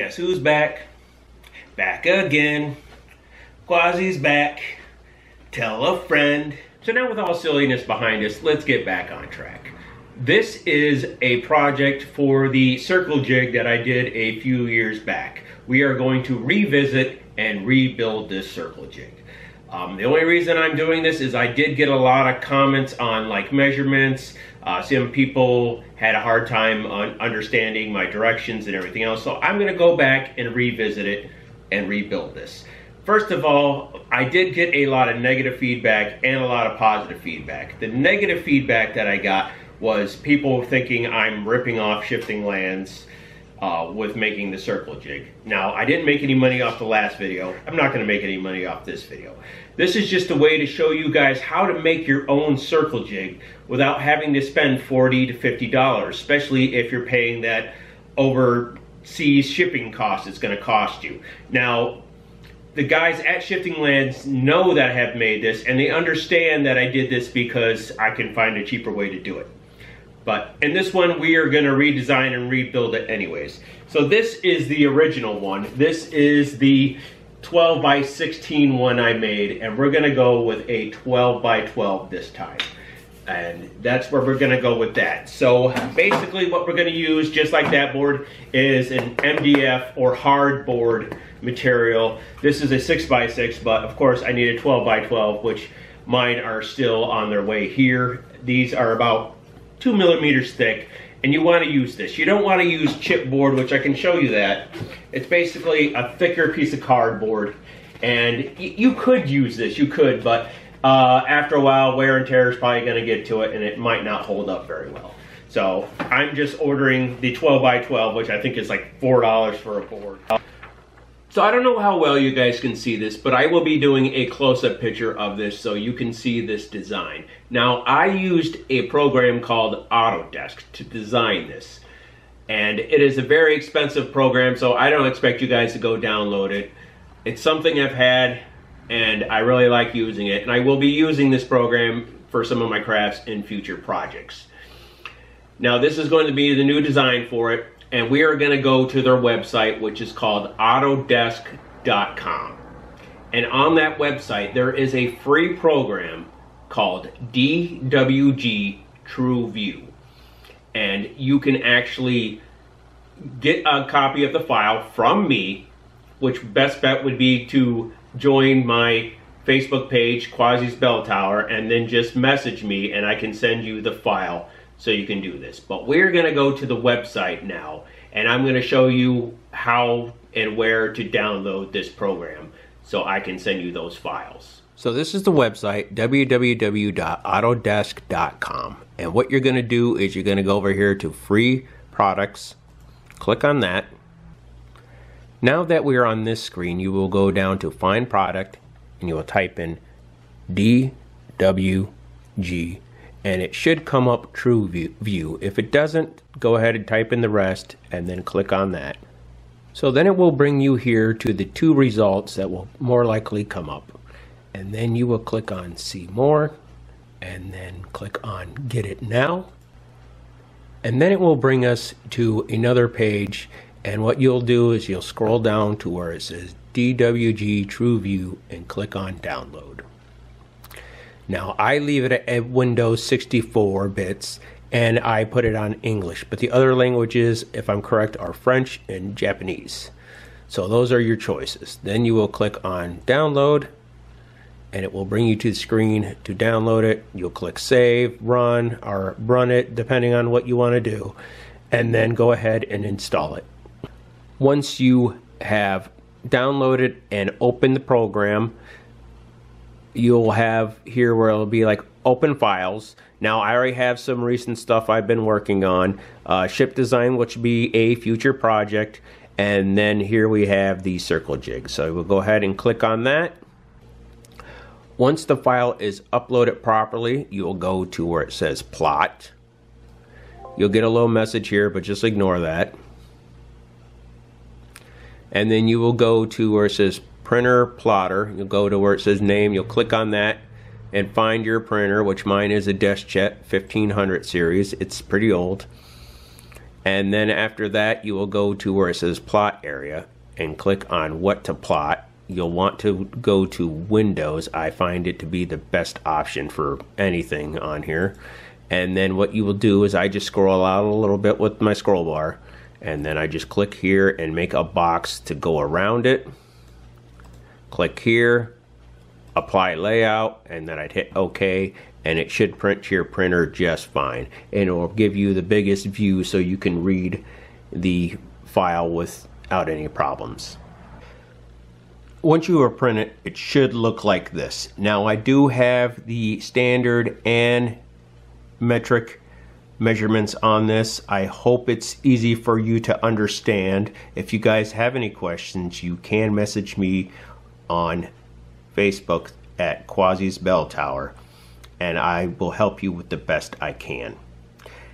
Guess who's back? Back again. Quassi's back. Tell a friend. So now with all silliness behind us, let's get back on track. This is a project for the circle jig that I did a few years back. We are going to revisit and rebuild this circle jig. Um, the only reason I'm doing this is I did get a lot of comments on like measurements. Uh, some people had a hard time understanding my directions and everything else. So I'm gonna go back and revisit it and rebuild this. First of all, I did get a lot of negative feedback and a lot of positive feedback. The negative feedback that I got was people thinking I'm ripping off shifting lands uh, with making the circle jig. Now, I didn't make any money off the last video. I'm not gonna make any money off this video. This is just a way to show you guys how to make your own circle jig without having to spend 40 to $50, especially if you're paying that overseas shipping cost it's gonna cost you. Now, the guys at Shifting Lands know that I have made this and they understand that I did this because I can find a cheaper way to do it. But in this one, we are gonna redesign and rebuild it anyways. So this is the original one. This is the 12 by 16 one I made, and we're gonna go with a 12 by 12 this time. And that's where we're gonna go with that. So basically what we're gonna use, just like that board, is an MDF or hard board material. This is a six by six, but of course I need a 12 by 12, which mine are still on their way here. These are about two millimeters thick and you want to use this. You don't want to use chipboard, which I can show you that. It's basically a thicker piece of cardboard and you could use this, you could, but uh, after a while wear and tear is probably going to get to it and it might not hold up very well. So I'm just ordering the 12 by 12, which I think is like $4 for a board. So I don't know how well you guys can see this, but I will be doing a close-up picture of this so you can see this design. Now, I used a program called Autodesk to design this. And it is a very expensive program, so I don't expect you guys to go download it. It's something I've had, and I really like using it. And I will be using this program for some of my crafts in future projects. Now, this is going to be the new design for it and we are going to go to their website, which is called autodesk.com. And on that website, there is a free program called DWG TrueView. And you can actually get a copy of the file from me, which best bet would be to join my Facebook page, Quassi's Bell Tower, and then just message me and I can send you the file so you can do this. But we're going to go to the website now and I'm going to show you how and where to download this program so I can send you those files. So this is the website www.autodesk.com and what you're going to do is you're going to go over here to free products click on that now that we're on this screen you will go down to find product and you will type in DWG and it should come up true view. If it doesn't, go ahead and type in the rest and then click on that. So then it will bring you here to the two results that will more likely come up. And then you will click on see more and then click on get it now. And then it will bring us to another page and what you'll do is you'll scroll down to where it says DWG TrueView and click on download. Now I leave it at Windows 64 bits and I put it on English, but the other languages, if I'm correct, are French and Japanese. So those are your choices. Then you will click on download and it will bring you to the screen to download it. You'll click save, run, or run it depending on what you want to do, and then go ahead and install it. Once you have downloaded and opened the program, you'll have here where it'll be like open files. Now I already have some recent stuff I've been working on. Uh, ship design, which would be a future project. And then here we have the circle jig. So we'll go ahead and click on that. Once the file is uploaded properly, you'll go to where it says plot. You'll get a little message here, but just ignore that. And then you will go to where it says printer plotter. You'll go to where it says name, you'll click on that and find your printer, which mine is a DeskJet 1500 series. It's pretty old. And then after that, you will go to where it says plot area and click on what to plot. You'll want to go to Windows. I find it to be the best option for anything on here. And then what you will do is I just scroll out a little bit with my scroll bar. And then I just click here and make a box to go around it. Click here, apply layout, and then I'd hit OK and it should print to your printer just fine. And it will give you the biggest view so you can read the file without any problems. Once you are printed, it should look like this. Now I do have the standard and metric measurements on this. I hope it's easy for you to understand. If you guys have any questions, you can message me on Facebook at Quassi's Bell Tower and I will help you with the best I can.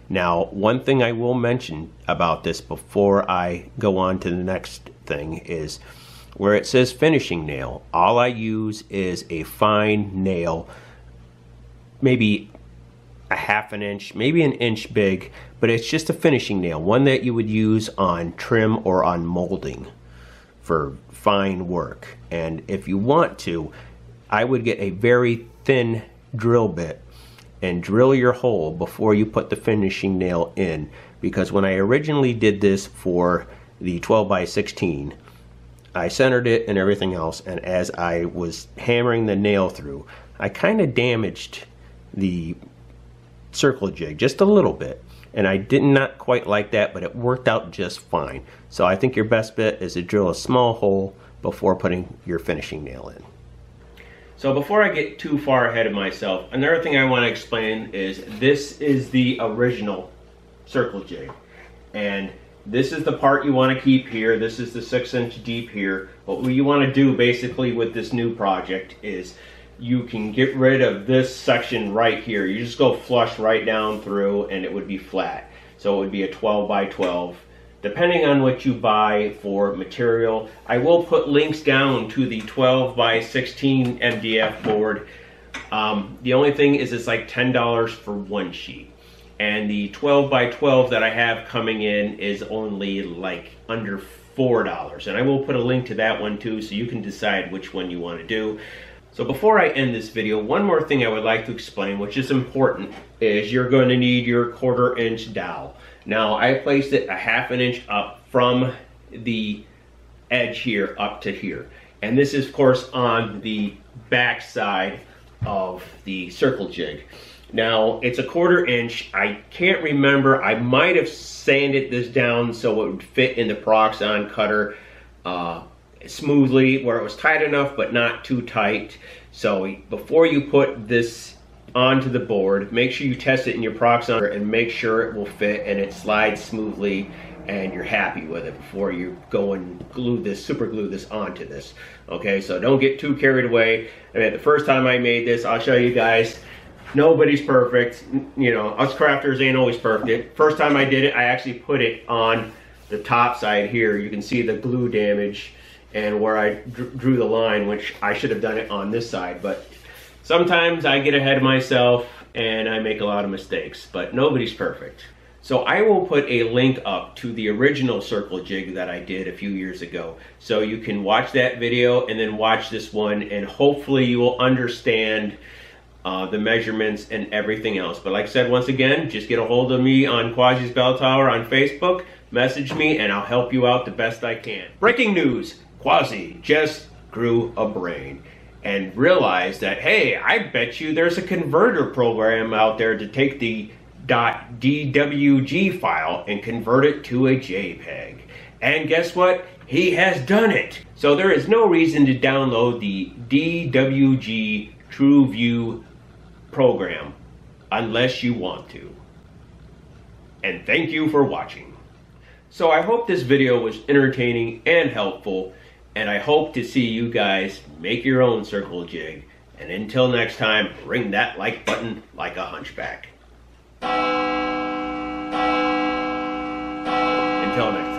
Now, one thing I will mention about this before I go on to the next thing is where it says finishing nail, all I use is a fine nail, maybe a half an inch, maybe an inch big, but it's just a finishing nail, one that you would use on trim or on molding for fine work. And if you want to, I would get a very thin drill bit and drill your hole before you put the finishing nail in because when I originally did this for the 12 by 16 I centered it and everything else and as I was hammering the nail through I kind of damaged the circle jig just a little bit and I did not quite like that but it worked out just fine so I think your best bet is to drill a small hole before putting your finishing nail in. So before I get too far ahead of myself, another thing I want to explain is this is the original circle jig. And this is the part you want to keep here. This is the six inch deep here. What you want to do basically with this new project is you can get rid of this section right here. You just go flush right down through and it would be flat. So it would be a 12 by 12 depending on what you buy for material. I will put links down to the 12 by 16 MDF board. Um, the only thing is it's like $10 for one sheet. And the 12 by 12 that I have coming in is only like under $4. And I will put a link to that one too so you can decide which one you want to do. So before I end this video, one more thing I would like to explain, which is important, is you're going to need your quarter inch dowel. Now I placed it a half an inch up from the edge here up to here. And this is of course on the back side of the circle jig. Now it's a quarter inch. I can't remember. I might have sanded this down so it would fit in the Proxxon cutter uh, smoothly where it was tight enough but not too tight. So before you put this onto the board. Make sure you test it in your Proxxon and make sure it will fit and it slides smoothly and you're happy with it before you go and glue this, super glue this onto this. Okay, so don't get too carried away. I mean, the first time I made this, I'll show you guys, nobody's perfect. You know, us crafters ain't always perfect. First time I did it, I actually put it on the top side here. You can see the glue damage and where I drew the line, which I should have done it on this side, but Sometimes I get ahead of myself and I make a lot of mistakes, but nobody's perfect. So I will put a link up to the original circle jig that I did a few years ago. So you can watch that video and then watch this one and hopefully you will understand uh, the measurements and everything else. But like I said, once again, just get a hold of me on Quassi's Bell Tower on Facebook, message me, and I'll help you out the best I can. Breaking news, Quassi just grew a brain and realized that, hey, I bet you there's a converter program out there to take the .dwg file and convert it to a JPEG. And guess what? He has done it. So there is no reason to download the DWG TrueView program unless you want to. And thank you for watching. So I hope this video was entertaining and helpful and I hope to see you guys make your own circle jig. And until next time, ring that like button like a hunchback. Until next